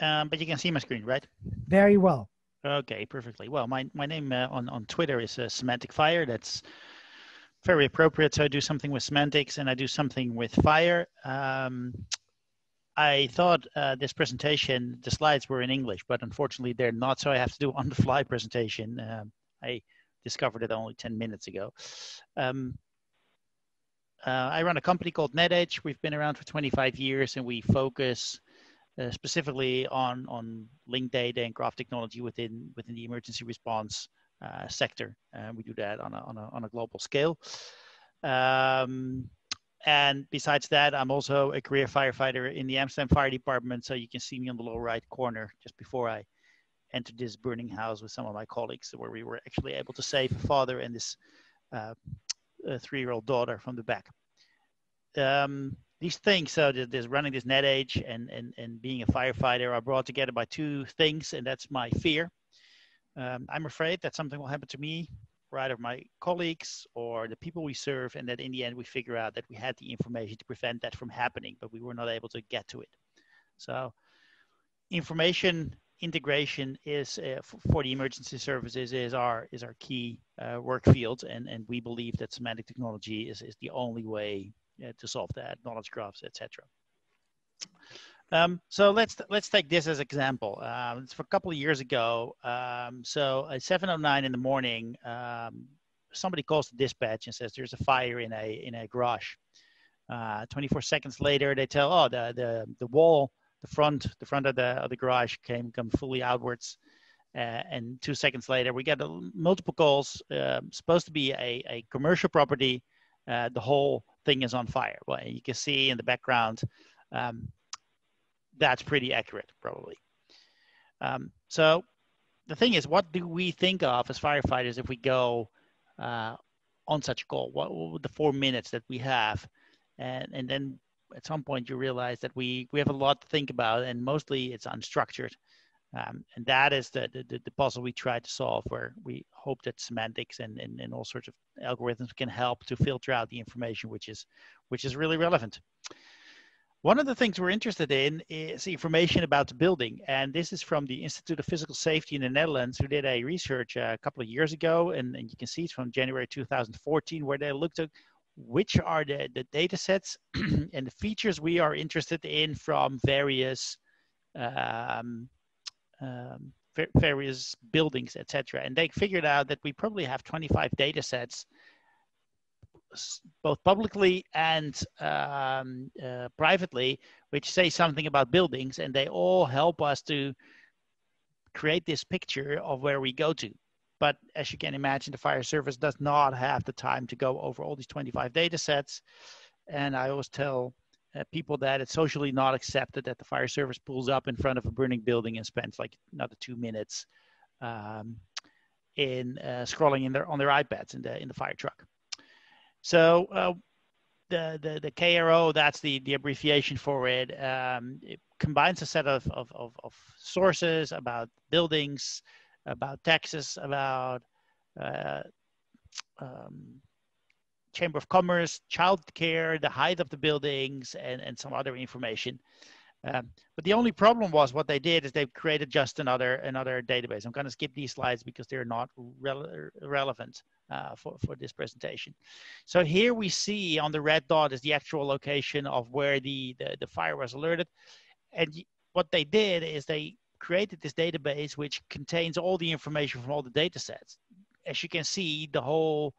um, but you can see my screen, right? Very well. Okay, perfectly. Well, my my name uh, on on Twitter is uh, Semantic Fire. That's very appropriate. So I do something with semantics, and I do something with fire. Um, I thought uh, this presentation, the slides were in English, but unfortunately they're not. So I have to do on-the-fly presentation. Um, I discovered it only 10 minutes ago. Um, uh, I run a company called Netage. We've been around for 25 years, and we focus uh, specifically on on linked data and graph technology within within the emergency response uh, sector. And we do that on a on a on a global scale. Um, and besides that, I'm also a career firefighter in the Amsterdam Fire Department. So you can see me on the lower right corner just before I entered this burning house with some of my colleagues, where we were actually able to save a father and this uh, three-year-old daughter from the back. Um, these things, so there's running this Netage and, and, and being a firefighter are brought together by two things, and that's my fear. Um, I'm afraid that something will happen to me or either my colleagues or the people we serve, and that in the end we figure out that we had the information to prevent that from happening, but we were not able to get to it. So, information integration is uh, for the emergency services is our is our key uh, work field, and and we believe that semantic technology is is the only way uh, to solve that, knowledge graphs, etc. Um, so let's let's take this as example. Um, it's for a couple of years ago. Um, so at 7:09 in the morning, um, somebody calls the dispatch and says there's a fire in a in a garage. Uh, 24 seconds later, they tell, oh, the the the wall, the front the front of the of the garage came come fully outwards. Uh, and two seconds later, we get a, multiple calls. Uh, supposed to be a, a commercial property. Uh, the whole thing is on fire. Well, you can see in the background um, that's pretty accurate, probably. Um, so the thing is, what do we think of as firefighters if we go uh, on such a call? What, what the four minutes that we have? And, and then at some point you realize that we, we have a lot to think about and mostly it's unstructured. Um, and that is the, the, the, puzzle we try to solve where we hope that semantics and, and, and all sorts of algorithms can help to filter out the information which is which is really relevant. One of the things we're interested in is information about the building. And this is from the Institute of Physical Safety in the Netherlands, who did a research uh, a couple of years ago. And, and you can see it's from January 2014, where they looked at which are the, the data sets and the features we are interested in from various um, um, various buildings, etc. And they figured out that we probably have 25 data sets both publicly and um, uh, privately, which say something about buildings, and they all help us to create this picture of where we go to. But as you can imagine, the fire service does not have the time to go over all these 25 data sets. And I always tell uh, people that it's socially not accepted that the fire service pulls up in front of a burning building and spends like another two minutes um, in uh, scrolling in their on their iPads in the in the fire truck. So uh, the, the, the KRO, that's the, the abbreviation for it. Um, it combines a set of, of, of, of, sources about buildings, about taxes, about uh, um, Chamber of Commerce, child care, the height of the buildings, and, and some other information. Um, but the only problem was what they did is they created just another another database. I'm going to skip these slides because they're not re- relevant uh, for, for this presentation. So here we see on the red dot is the actual location of where the, the, the fire was alerted. And what they did is they created this database which contains all the information from all the data sets. As you can see, the whole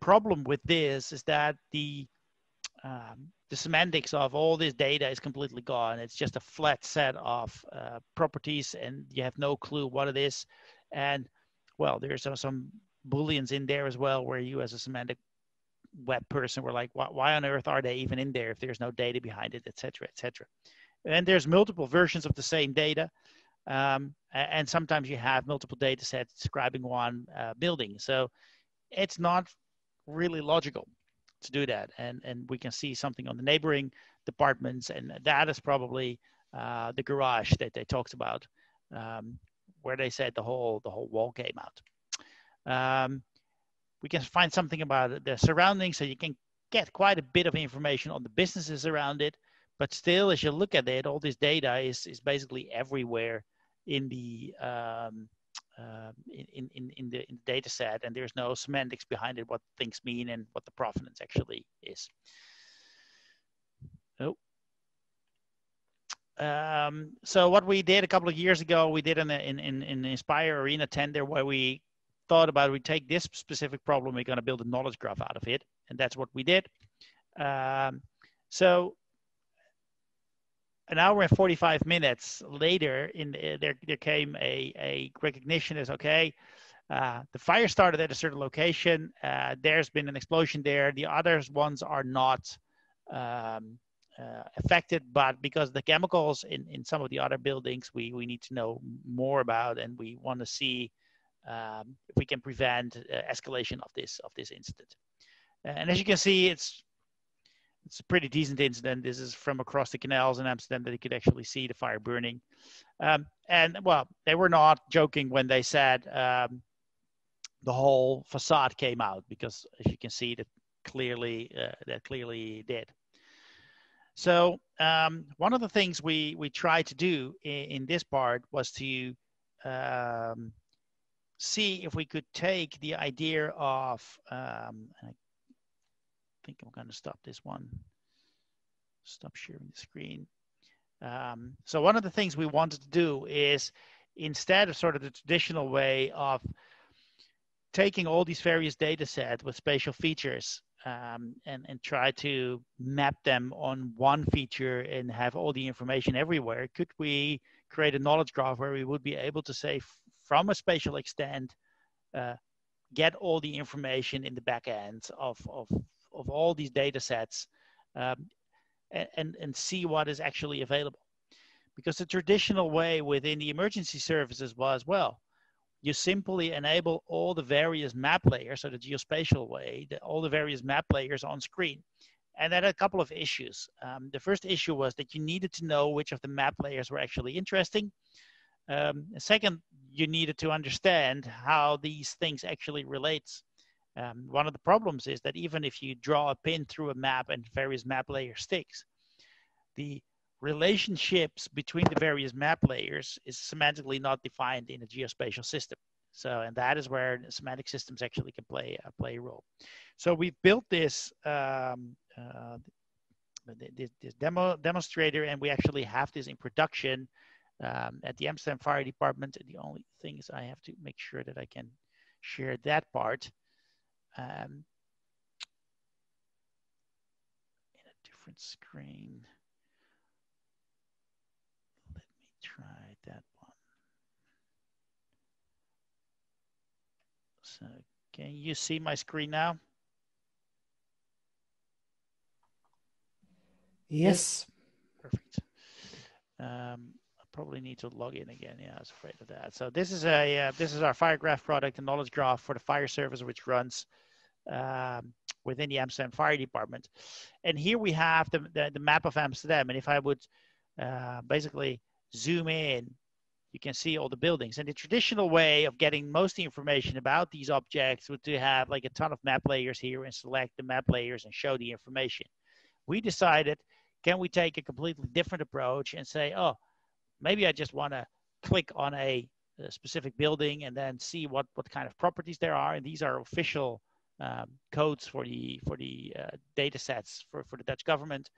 problem with this is that the um, the semantics of all this data is completely gone. It's just a flat set of uh, properties, and you have no clue what it is. And well, there's some, some booleans in there as well, where you, as a semantic web person, were like, why, why on earth are they even in there if there's no data behind it, etc., etc. And there's multiple versions of the same data. Um, and sometimes you have multiple data sets describing one uh, building. So it's not really logical to do that. And, and we can see something on the neighboring departments, and that is probably uh, the garage that they talked about, um, where they said the whole the whole wall came out. Um, we can find something about the surroundings, so you can get quite a bit of information on the businesses around it. but still, as you look at it, all this data is is basically everywhere in the um, uh, in, in, in, the, in the data set and there's no semantics behind it, what things mean and what the provenance actually is. Oh. Um, so what we did a couple of years ago, we did in, in, in, in Inspire Arena tender where we thought about we take this specific problem, we're going to build a knowledge graph out of it. And that's what we did. Um, so an hour and 45 minutes later, in uh, there there came a, a recognition as okay, uh, the fire started at a certain location. Uh, there's been an explosion there. The others ones are not um, uh, affected, but because the chemicals in, in some of the other buildings, we, we need to know more about, and we want to see um, if we can prevent uh, escalation of this of this incident. And as you can see, it's it's a pretty decent incident. This is from across the canals in Amsterdam that you could actually see the fire burning. Um, and well, they were not joking when they said um, the whole facade came out because, as you can see, that clearly uh, that clearly did. So um, one of the things we we tried to do in, in this part was to um, see if we could take the idea of um, think I'm going to stop this one. Stop sharing the screen. Um, so one of the things we wanted to do is instead of sort of the traditional way of taking all these various data sets with spatial features um, and, and try to map them on one feature and have all the information everywhere, could we create a knowledge graph where we would be able to say from a spatial extent, uh, get all the information in the back end of, of of all these data sets um, and, and see what is actually available. Because the traditional way within the emergency services was, well, you simply enable all the various map layers, so the geospatial way, the, all the various map layers on screen. And that had a couple of issues. Um, the first issue was that you needed to know which of the map layers were actually interesting. Um, second, you needed to understand how these things actually relate um, one of the problems is that even if you draw a pin through a map and various map layer sticks, the relationships between the various map layers is semantically not defined in a geospatial system. So, and that is where semantic systems actually can play uh, play a role. So we've built this um, uh, this, this, demo demonstrator, and we actually have this in production um, at the Amsterdam Fire Department. And The only thing is I have to make sure that I can share that part um, in a different screen. Let me try that one. So can you see my screen now? Yes. Perfect. Um, I probably need to log in again. Yeah, I was afraid of that. So this is a uh, this is our FireGraph product, a knowledge graph for the fire service, which runs um, within the Amsterdam Fire Department. And here we have the, the, the map of Amsterdam. And if I would uh, basically zoom in, you can see all the buildings. And the traditional way of getting most of the information about these objects would to have like a ton of map layers here and select the map layers and show the information. We decided, can we take a completely different approach and say, oh, maybe I just want to click on a, a, specific building and then see what, what kind of properties there are. And these are official um, codes for the for the uh, data sets for, for the Dutch government.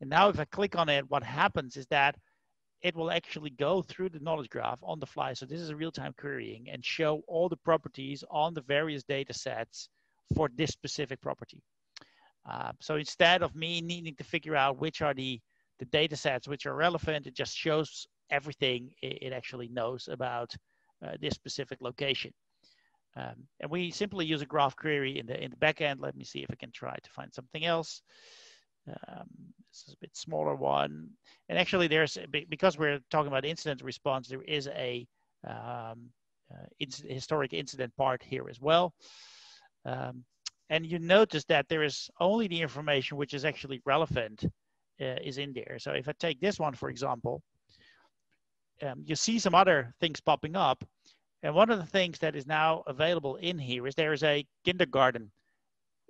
And now if I click on it, what happens is that it will actually go through the knowledge graph on the fly. So this is a real-time querying and show all the properties on the various data sets for this specific property. Uh, so instead of me needing to figure out which are the, the data sets which are relevant, it just shows everything it, it actually knows about uh, this specific location. Um, and we simply use a graph query in the in the backend. Let me see if I can try to find something else. Um, this is a bit smaller one. And actually, there's because we're talking about incident response, there is a um, uh, inc historic incident part here as well. Um, and you notice that there is only the information which is actually relevant uh, is in there. So if I take this one, for example, um, you see some other things popping up, and one of the things that is now available in here is there is a kindergarten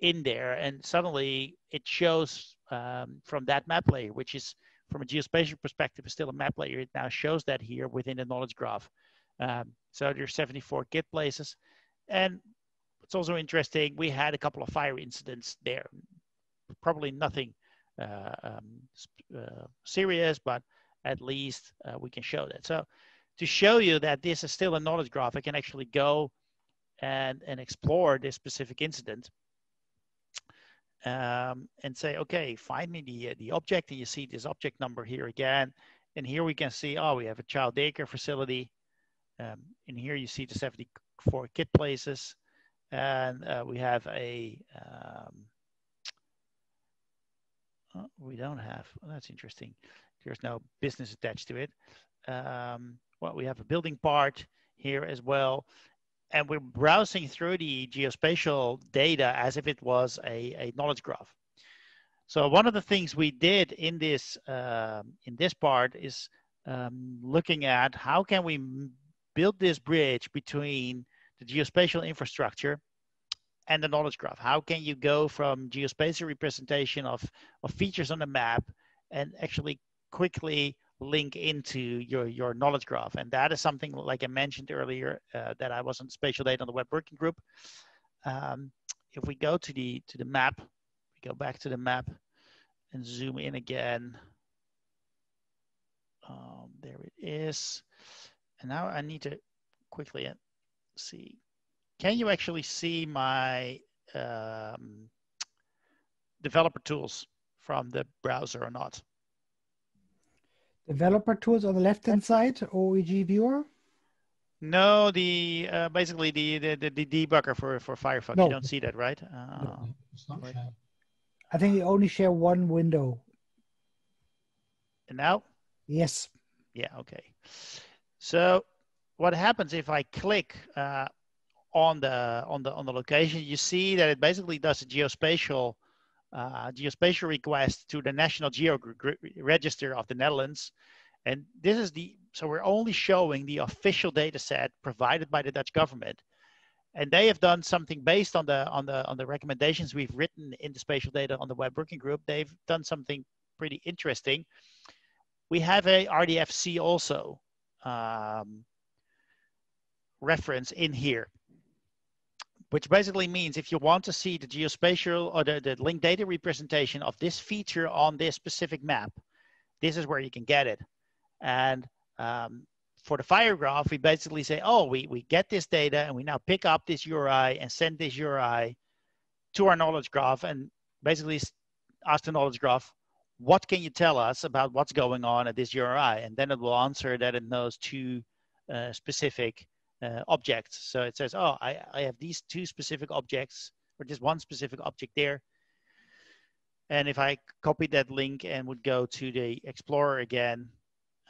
in there, and suddenly it shows um, from that map layer, which is from a geospatial perspective is still a map layer. It now shows that here within the knowledge graph. Um, so there's 74 git places. And it's also interesting, we had a couple of fire incidents there. Probably nothing uh, um, uh, serious, but at least uh, we can show that. So to show you that this is still a knowledge graph, I can actually go and, and explore this specific incident um, and say, okay, find me the, the object. And you see this object number here again. And here we can see, oh, we have a child daycare facility. Um, and here you see the 74 kit places. And uh, we have a, um, oh, we don't have, well, that's interesting. There's no business attached to it. Um, well, we have a building part here as well and we're browsing through the geospatial data as if it was a, a knowledge graph. So one of the things we did in this uh, in this part is um, looking at how can we build this bridge between the geospatial infrastructure and the knowledge graph. How can you go from geospatial representation of, of features on the map and actually quickly link into your, your knowledge graph. And that is something like I mentioned earlier uh, that I was on spatial data on the web working group. Um, if we go to the, to the map, we go back to the map and zoom in again. Um, there it is. And now I need to quickly see. Can you actually see my um, developer tools from the browser or not? Developer tools on the left hand side, OEG viewer? No, the uh, basically the, the, the debugger for for Firefox. No. You don't see that, right? Uh, no, right. I think you only share one window. And now? Yes. Yeah. Okay. So, what happens if I click uh, on the on the on the location? You see that it basically does a geospatial uh, geospatial request to the National Geo Register of the Netherlands. And this is the, so we're only showing the official data set provided by the Dutch government. And they have done something based on the, on the, on the recommendations we've written in the spatial data on the web working group. They've done something pretty interesting. We have a RDFS seeAlso um, reference in here which basically means if you want to see the geospatial or the, the linked data representation of this feature on this specific map, this is where you can get it. And um, for the fire graph, we basically say, oh, we, we get this data and we now pick up this URI and send this URI to our knowledge graph and basically ask the knowledge graph, what can you tell us about what's going on at this URI? And then it will answer that it knows two uh, specific uh, objects. So it says, oh, I, I have these two specific objects or just one specific object there. And if I copy that link and would go to the Explorer again,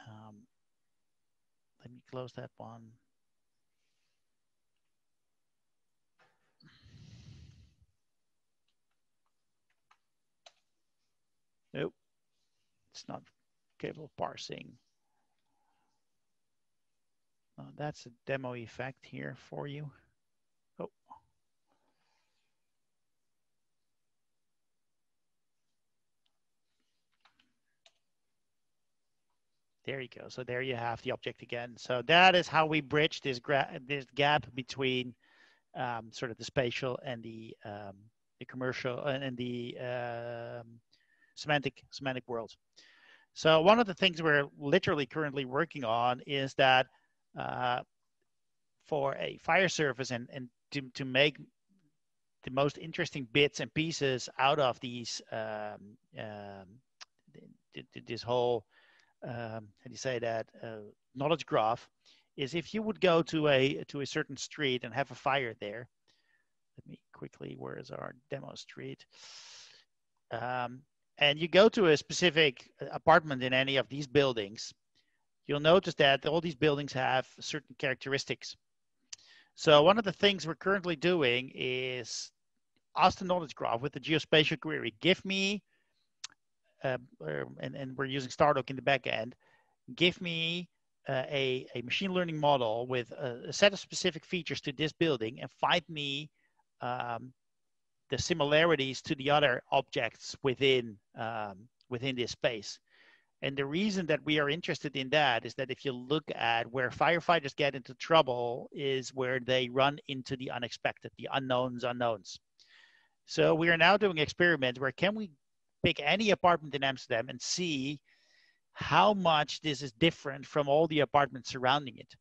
um, let me close that one. Nope, it's not capable of parsing. Uh, that's a demo effect here for you. Oh. There you go. So there you have the object again. So that is how we bridge this, this gap between um, sort of the spatial and the um, the commercial and, and the um, semantic semantic world. So one of the things we're literally currently working on is that uh, for a fire service and, and to, to make the most interesting bits and pieces out of these um, um, this whole um, how do you say that uh, knowledge graph is if you would go to a to a certain street and have a fire there. Let me quickly where is our demo street? Um, and you go to a specific apartment in any of these buildings you'll notice that all these buildings have certain characteristics. So one of the things we're currently doing is ask the knowledge graph with the geospatial query. Give me, uh, and, and we're using Stardog in the back end, give me uh, a, a machine learning model with a, a, set of specific features to this building and find me um, the similarities to the other objects within um, within this space. And the reason that we are interested in that is that if you look at where firefighters get into trouble is where they run into the unexpected, the unknowns, unknowns. So we are now doing experiments where can we pick any apartment in Amsterdam and see how much this is different from all the apartments surrounding it.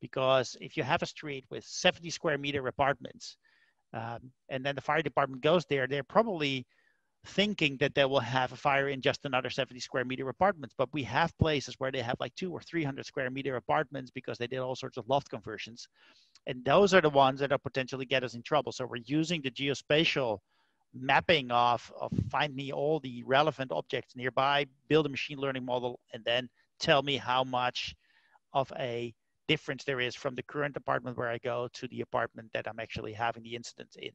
Because if you have a street with 70 square meter apartments, um, and then the fire department goes there, they're probably thinking that they will have a fire in just another 70 square meter apartments. But we have places where they have like two or 300 square meter apartments because they did all sorts of loft conversions. And those are the ones that are potentially get us in trouble. So we're using the geospatial mapping of, of find me all the relevant objects nearby, build a machine learning model, and then tell me how much of a difference there is from the current apartment where I go to the apartment that I'm actually having the incident in.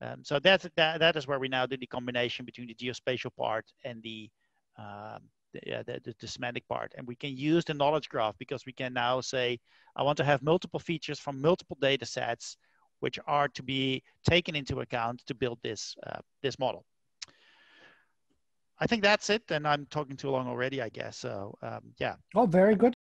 Um, so that, that, that is where we now do the combination between the geospatial part and the, um, the, the, the, the, semantic part. And we can use the knowledge graph because we can now say, I want to have multiple features from multiple data sets, which are to be taken into account to build this, uh, this model. I think that's it. And I'm talking too long already, I guess. So um, yeah. Oh, very good.